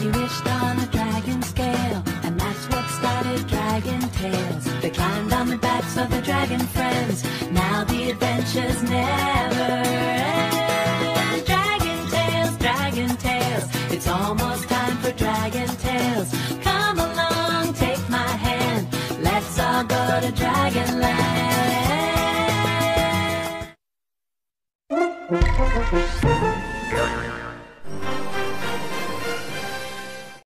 He wished on a dragon scale, and that's what started Dragon Tales. They climbed on the backs of the dragon friends. Now the adventures never end. Dragon Tales, Dragon Tales. It's almost time for Dragon Tales. Come along, take my hand. Let's all go to Dragonland.